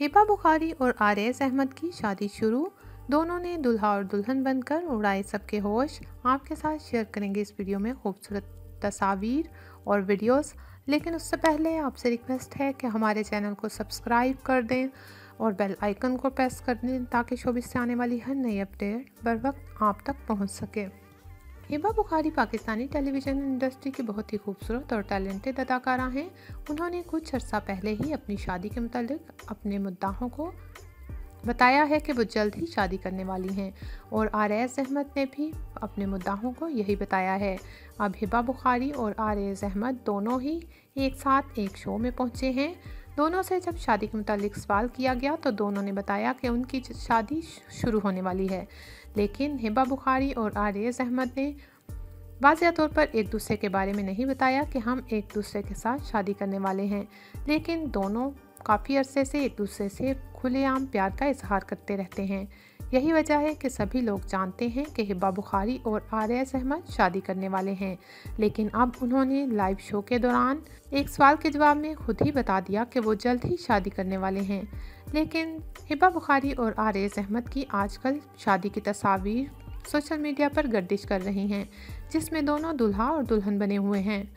हिबा बुखारी और आरएस अहमद की शादी शुरू। दोनों ने दुल्हा और दुल्हन बनकर उड़ाए सबके होश। आपके साथ शेयर करेंगे इस वीडियो में खूबसूरत तस्वीर और वीडियोस। लेकिन उससे पहले आपसे रिक्वेस्ट है कि हमारे चैनल को सब्सक्राइब कर दें और बेल आइकन को प्रेस कर दें ताकि शोबिस से आने वाली हर नई अपडेट बर वक्त आप तक पहुँच सके। हिबा बुखारी पाकिस्तानी टेलीविज़न इंडस्ट्री की बहुत ही खूबसूरत और टैलेंटेड अदाकारा हैं। उन्होंने कुछ अर्सा पहले ही अपनी शादी के मतलब अपने मुद्दाहों को बताया है कि वो जल्द ही शादी करने वाली हैं और आर एस अहमद ने भी अपने मुद्दाहों को यही बताया है। अब हिबा बुखारी और आर एस अहमद दोनों ही एक साथ एक शो में पहुँचे हैं। दोनों से जब शादी के मुतालिक सवाल किया गया तो दोनों ने बताया कि उनकी शादी शुरू होने वाली है। लेकिन हिबा बुखारी और आरियज अहमद ने वाजिया तौर पर एक दूसरे के बारे में नहीं बताया कि हम एक दूसरे के साथ शादी करने वाले हैं। लेकिन दोनों काफ़ी अरसे से एक दूसरे से खुलेआम प्यार का इजहार करते रहते हैं। यही वजह है कि सभी लोग जानते हैं कि हिब्बा बुखारी और आर एस अहमद शादी करने वाले हैं। लेकिन अब उन्होंने लाइव शो के दौरान एक सवाल के जवाब में खुद ही बता दिया कि वो जल्द ही शादी करने वाले हैं। लेकिन हिब्बा बुखारी और आर एस अहमद की आजकल शादी की तस्वीर सोशल मीडिया पर गर्दिश कर रही हैं, जिसमें दोनों दुल्हा और दुल्हन बने हुए हैं।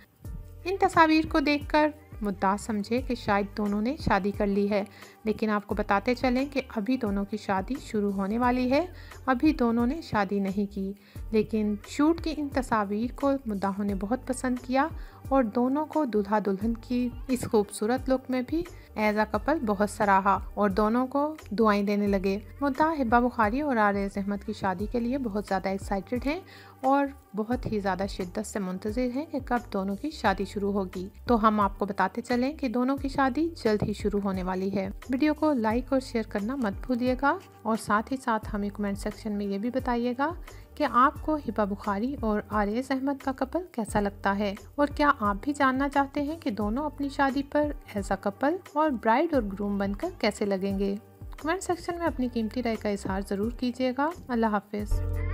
इन तस्वीर को देखकर मुद्दा समझे कि शायद दोनों ने शादी कर ली है। लेकिन आपको बताते चलें कि अभी दोनों की शादी शुरू होने वाली है। अभी दोनों ने शादी नहीं की। लेकिन शूट की इन तस्वीर को मुद्दाहों ने बहुत पसंद किया और दोनों को दुल्हा दुल्हन की इस खूबसूरत लुक में भी एज आ कपल बहुत सराहा और दोनों को दुआएँ देने लगे। मुद्दा हिब्बा बुखारी और आरज अहमद की शादी के लिए बहुत ज़्यादा एक्साइटेड हैं और बहुत ही ज़्यादा शिद्दत से मुंतजर हैं कि कब दोनों की शादी शुरू होगी। तो हम आपको बताते चलें कि दोनों की शादी जल्द ही शुरू होने वाली है। वीडियो को लाइक और शेयर करना मत भूलिएगा और साथ ही साथ हमें कमेंट सेक्शन में ये भी बताइएगा कि आपको हिबा बुखारी और आरएस अहमद का कपल कैसा लगता है और क्या आप भी जानना चाहते हैं कि दोनों अपनी शादी पर एज अ कपल और ब्राइड और ग्रूम बनकर कैसे लगेंगे? कमेंट सेक्शन में अपनी कीमती राय का इजहार ज़रूर कीजिएगा। अल्लाह हाफिज़।